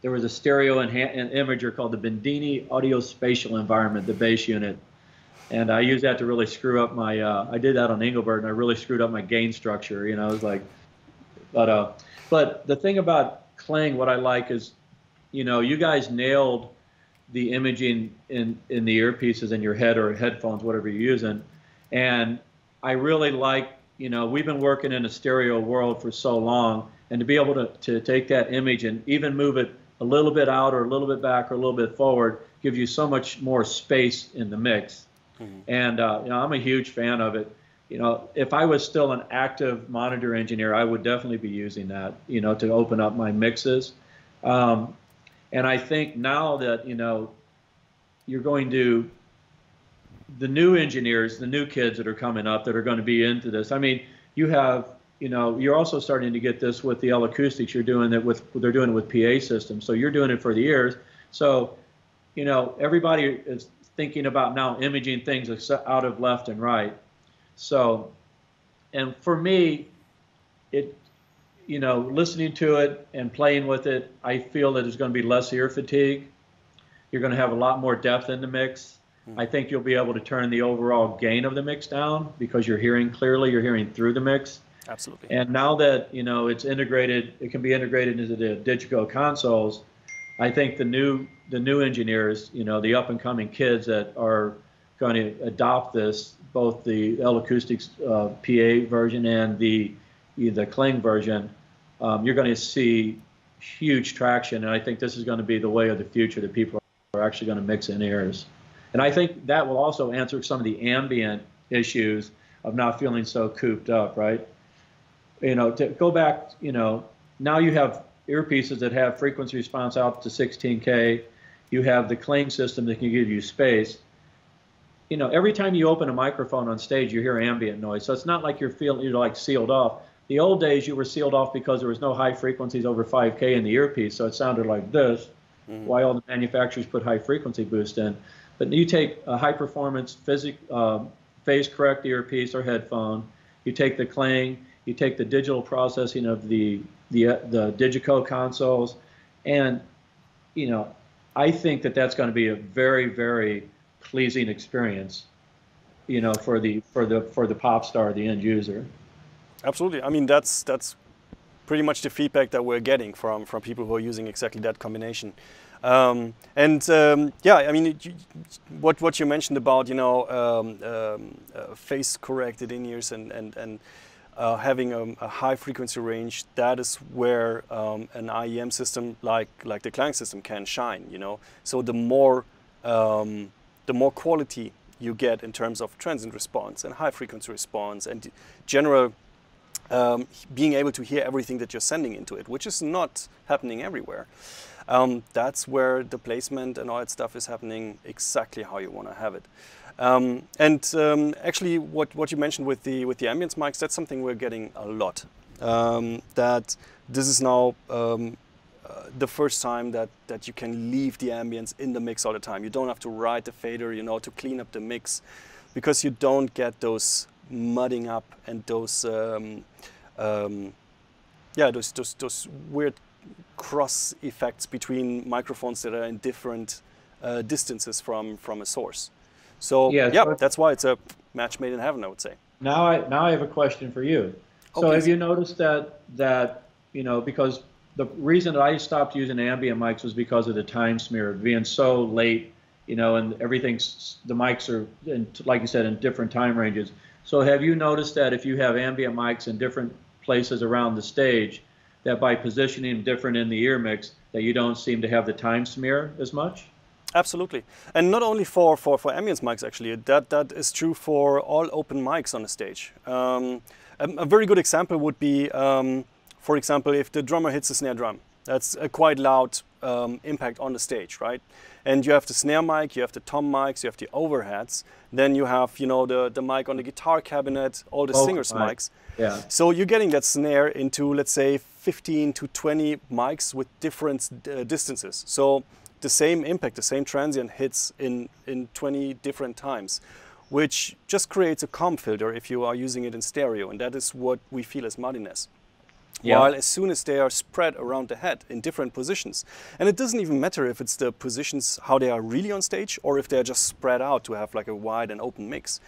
There was a stereo and, imager called the Bedini Audio Spatial Environment, the base unit, and I used that to really screw up my. Uh, I did that on Engelbert, and I really screwed up my gain structure. You know, it was like, but uh, but the thing about Klang, what I like is you know, you guys nailed the imaging in in the earpieces in your head or headphones, whatever you're using. And I really like, you know, we've been working in a stereo world for so long, and to be able to, to take that image and even move it a little bit out or a little bit back or a little bit forward gives you so much more space in the mix. Mm-hmm. And uh, you know, I'm a huge fan of it. You know, if I was still an active monitor engineer, I would definitely be using that. You know, to open up my mixes. Um, and I think now that, you know, you're going to, the new engineers, the new kids that are coming up that are going to be into this, I mean, you have, you know, you're also starting to get this with the L acoustics. You're doing it with, they're doing it with PA systems. So you're doing it for the ears. So, you know, everybody is thinking about now imaging things out of left and right. So, and for me, it you know, listening to it and playing with it, I feel that there's going to be less ear fatigue. You're going to have a lot more depth in the mix. I think you'll be able to turn the overall gain of the mix down because you're hearing clearly, you're hearing through the mix. Absolutely. And now that, you know, it's integrated, it can be integrated into the Digico consoles. I think the new the new engineers, you know, the up and coming kids that are going to adopt this, both the L Acoustics uh, PA version and the the Klang version, um, you're going to see huge traction. And I think this is going to be the way of the future that people are actually going to mix in ears. And I think that will also answer some of the ambient issues of not feeling so cooped up, right? You know, to go back, you know, now you have earpieces that have frequency response out to 16K. You have the Klang system that can give you space. You know, every time you open a microphone on stage, you hear ambient noise. So it's not like you're feeling you're like sealed off. The old days, you were sealed off because there was no high frequencies over 5K in the earpiece, so it sounded like this. Mm-hmm. Why all the manufacturers put high frequency boost in. But you take a high performance physic, uh, phase correct earpiece or headphone, you take the Klang, you take the digital processing of the the uh, the Digico consoles, and you know, I think that that's going to be a very very pleasing experience, you know, for the for the for the pop star, the end user. Absolutely. I mean, that's that's pretty much the feedback that we're getting from from people who are using exactly that combination. Um, and um, yeah, I mean, what what you mentioned about you know um, um uh, phase corrected in ears and and and uh, having a, a, high frequency range, that is where um, an IEM system like like the Klang system can shine. You know, so the more um, the more quality you get in terms of transient response and high frequency response and general um, being able to hear everything that you're sending into it, which is not happening everywhere. Um, that's where the placement and all that stuff is happening exactly how you want to have it. Um, and um, actually, what, what you mentioned with the with the ambience mics, that's something we're getting a lot. Um, that this is now um, uh, the first time that, that you can leave the ambience in the mix all the time. You don't have to ride the fader, you know, to clean up the mix, because you don't get those mudding up and those um, um, yeah those, those those weird cross effects between microphones that are in different uh, distances from from a source. So yeah, yeah that's why it's a match made in heaven, I would say. Now I now I have a question for you. Oh, so have you noticed that that you know because the reason that I stopped using ambient mics was because of the time smear being so late, you know, and everything's the mics are in, like you said in different time ranges. So have you noticed that if you have ambient mics in different places around the stage, that by positioning them different in the ear mix, that you don't seem to have the time smear as much? Absolutely, and not only for, for, for ambience mics actually, that, that is true for all open mics on the stage. Um, a, a, very good example would be, um, for example, if the drummer hits a snare drum. That's a quite loud um, impact on the stage, right? And you have the snare mic, you have the tom mics, you have the overheads. Then you have, you know, the, the mic on the guitar cabinet, all the oh, singers' mics. Yeah. So you're getting that snare into, let's say, 15 to 20 mics with different uh, distances. So the same impact, the same transient hits in, in 20 different times, which just creates a comb filter if you are using it in stereo. And that is what we feel as muddiness. Yeah. While as soon as they are spread around the head in different positions, and it doesn't even matter if it's the positions how they are really on stage or if they're just spread out to have like a wide and open mix.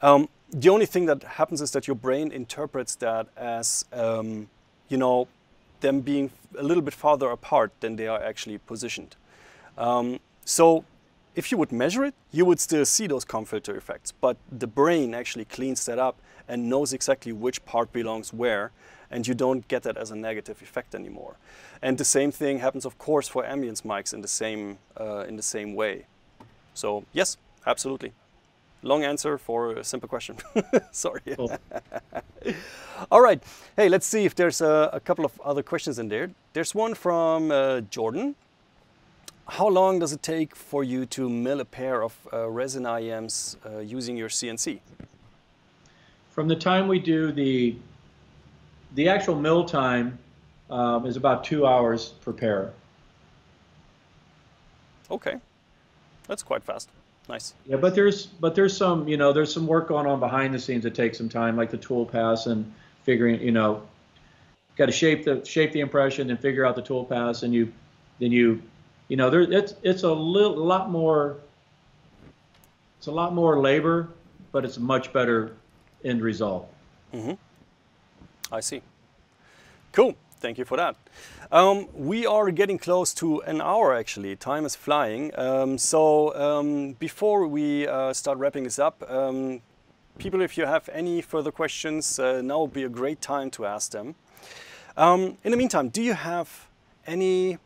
Um, the only thing that happens is that your brain interprets that as, um, you know, them being a little bit farther apart than they are actually positioned. Um, so if you would measure it, you would still see those comb filter effects, but the brain actually cleans that up and knows exactly which part belongs where, and you don't get that as a negative effect anymore. And the same thing happens, of course, for ambience mics in the same, uh, in the same way. So yes, absolutely. Long answer for a simple question. Sorry. Cool. All right. Hey, let's see if there's a, a, couple of other questions in there. There's one from uh, Jordan. How long does it take for you to mill a pair of uh, resin IEMs uh, using your CNC? From the time we do the the actual mill time um, is about two hours per pair. Okay, that's quite fast. Nice. Yeah, but there's but there's some you know there's some work going on behind the scenes that takes some time, like the tool pass and figuring you know got to shape the shape the impression and figure out the tool pass, and you then you you know, there it's it's a little lot more it's a lot more labor, but it's a much better end result. Mm-hmm. I see. Cool. Thank you for that. Um, we are getting close to an hour actually. Time is flying. Um, so um, before we uh, start wrapping this up, um, people, if you have any further questions, uh, now would be a great time to ask them. Um, in the meantime, do you have any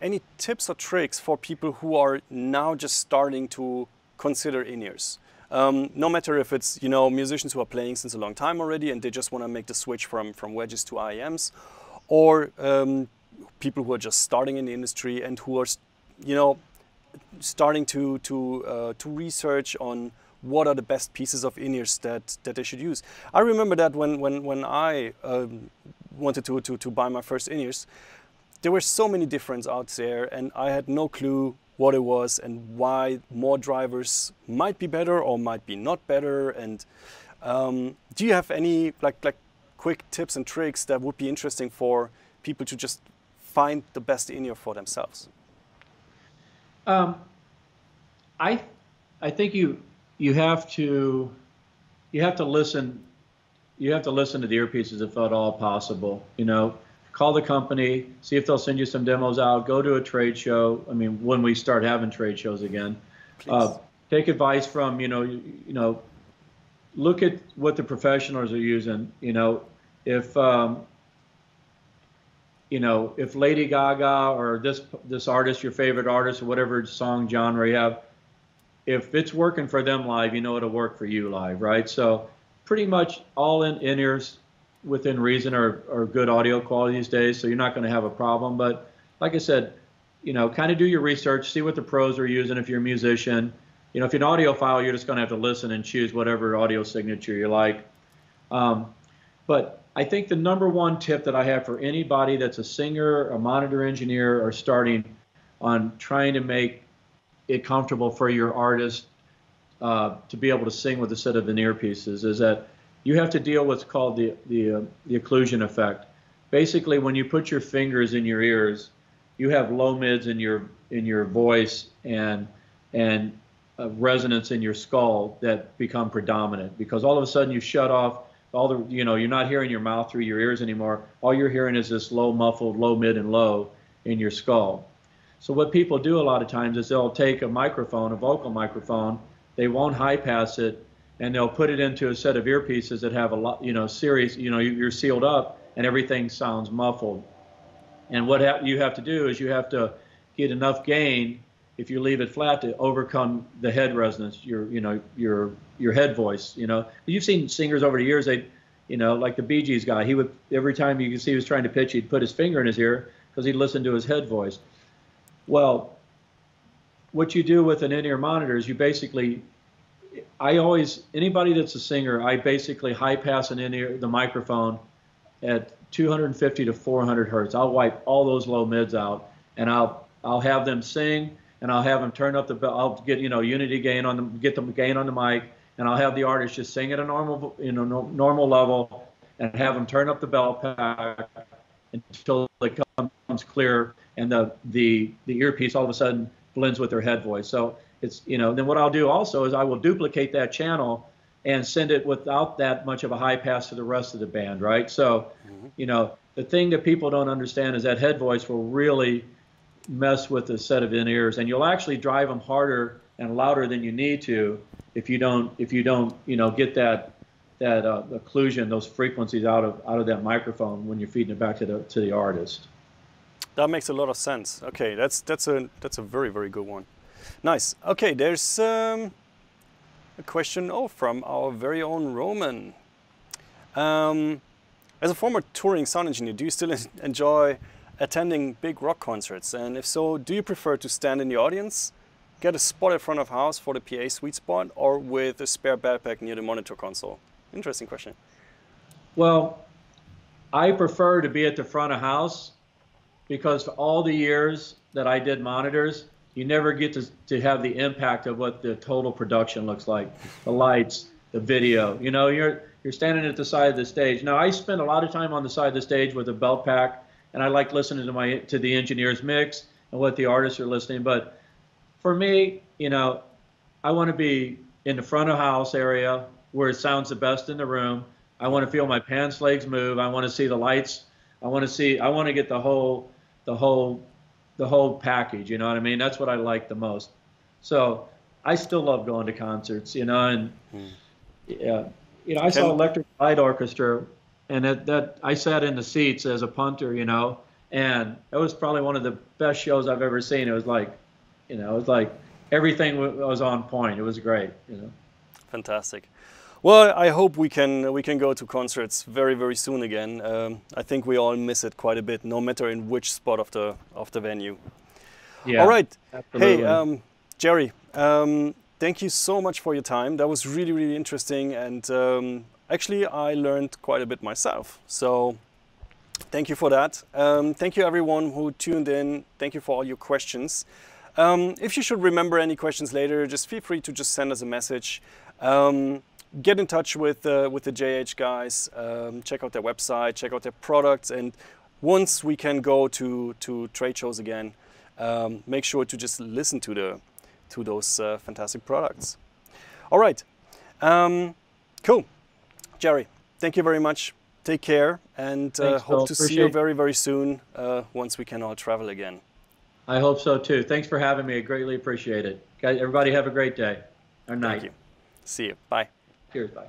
any tips or tricks for people who are now just starting to consider in-ears? Um, no matter if it's you know musicians who are playing since a long time already and they just want to make the switch from from wedges to IEMs, or um, people who are just starting in the industry and who are you know starting to to uh, to research on what are the best pieces of in-ears that that they should use. I remember that when when when I um, wanted to, to to buy my first in-ears, there were so many difference out there and I had no clue what it was and why more drivers might be better or might be not better and um, do you have any like like quick tips and tricks that would be interesting for people to just find the best in-ear for themselves um, I I think you you have to you have to listen you have to listen to the earpieces if at all possible you know call the company, see if they'll send you some demos out. Go to a trade show. I mean, when we start having trade shows again, uh, take advice from you know you, you, know look at what the professionals are using. You know, if um, you know if Lady Gaga or this this artist, your favorite artist or whatever song genre you have, if it's working for them live, you know it'll work for you live, right? So pretty much all in in ears within reason are, are good audio quality these days, so you're not going to have a problem. But like I said, you know, kind of do your research, see what the pros are using if you're a musician. You know, if you're an audiophile, you're just going to have to listen and choose whatever audio signature you like. Um, but I think the number one tip that I have for anybody that's a singer, a monitor engineer, or starting on trying to make it comfortable for your artist uh, to be able to sing with a set of veneer pieces is that you have to deal with what's called the the, uh, the occlusion effect. Basically, when you put your fingers in your ears, you have low mids in your in your voice and and resonance in your skull that become predominant because all of a sudden you shut off all the you know you're not hearing your mouth through your ears anymore. All you're hearing is this low muffled, low mid and low in your skull. So what people do a lot of times is they'll take a microphone, a vocal microphone, they won't high pass it, and they'll put it into a set of earpieces that have a lot, you know, series, you know, you're sealed up and everything sounds muffled. And what ha you have to do is you have to get enough gain if you leave it flat to overcome the head resonance, your you know your your head voice. You know, you've seen singers over the years. They, you know, like the Bee Gees guy. He would every time you can see he was trying to pitch, he'd put his finger in his ear because he'd listen to his head voice. Well, what you do with an in-ear monitor is you basically I always anybody that's a singer, I basically high pass an in-ear the microphone at 250 to 400 hertz. I'll wipe all those low mids out, and I'll I'll have them sing, and I'll have them turn up the I'll get you know unity gain on them, get them gain on the mic, and I'll have the artist just sing at a normal you know normal level, and have them turn up the belt pack until it comes clear, and the the the earpiece all of a sudden blends with their head voice. So it's you know then what I'll do also is I will duplicate that channel and send it without that much of a high pass to the rest of the band, right? So, mm-hmm. you know, the thing that people don't understand is that head voice will really mess with a set of in ears, and you'll actually drive them harder and louder than you need to if you don't if you don't you know get that that uh, occlusion, those frequencies out of out of that microphone when you're feeding it back to the to the artist. That makes a lot of sense. Okay, that's that's a that's a very very good one. Nice. Okay, there's um, a question oh, from our very own Roman. Um, as a former touring sound engineer, do you still enjoy attending big rock concerts? And if so, do you prefer to stand in the audience, get a spot in front of house for the PA sweet spot, or with a spare backpack near the monitor console? Interesting question. Well, I prefer to be at the front of house because for all the years that I did monitors, you never get to, to have the impact of what the total production looks like the lights the video you know you're you're standing at the side of the stage now i spend a lot of time on the side of the stage with a belt pack and i like listening to my to the engineers mix and what the artists are listening but for me you know i want to be in the front of house area where it sounds the best in the room i want to feel my pants legs move i want to see the lights i want to see i want to get the whole the whole the whole package. You know what I mean? That's what I like the most. So I still love going to concerts. You know, and hmm. yeah, you know, I saw Electric Light Orchestra, and that, that I sat in the seats as a punter. You know, and it was probably one of the best shows I've ever seen. It was like, you know, it was like everything was on point. It was great. You know. Fantastic. Well, I hope we can we can go to concerts very very soon again. Um, I think we all miss it quite a bit, no matter in which spot of the of the venue. Yeah. All right. Absolutely. Hey, um, Jerry. Um, thank you so much for your time. That was really really interesting, and um, actually I learned quite a bit myself. So. Thank you for that. Um, thank you everyone who tuned in. Thank you for all your questions. Um, if you should remember any questions later, just feel free to just send us a message. Um, get in touch with, uh, with the JH guys, um, check out their website, check out their products, and once we can go to, to trade shows again, um, make sure to just listen to, the, to those uh, fantastic products. All right, um, cool. Jerry, thank you very much. Take care and uh, hope Phil. to Appreciate see you very, very soon uh, once we can all travel again. I hope so too. Thanks for having me. I greatly appreciate it. Everybody have a great day or night. Thank you. See you. Bye. Cheers. Bye.